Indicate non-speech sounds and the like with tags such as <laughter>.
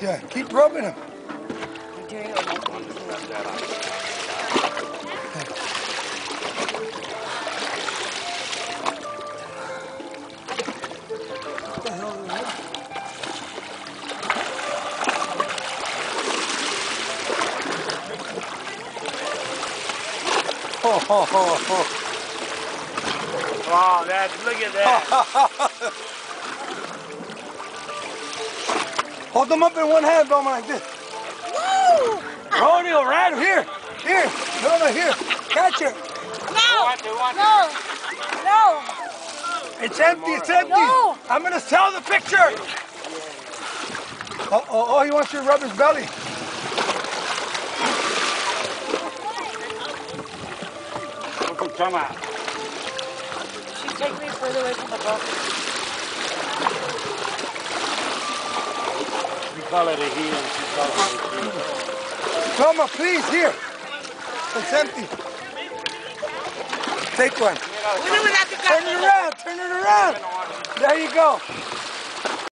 Yeah, keep rubbing him. I'm doing it with my face. What the hell? Oh, oh, oh, oh. Oh, that, look at that. <laughs> Hold them up in one hand, Vilma, like this. Woo! Rodeo, right here. Here. No, no, here. Catch it. No! want to, want to. No! No! It's empty, it's empty. No. I'm gonna sell the picture. Oh, oh, oh, he wants you to rub his belly. Look at come out. She's taking me further away from the boat. We call it a heel. She calls it a heel. Vilma, please, here. It's empty. Take one. Turn it around, turn it around. There you go.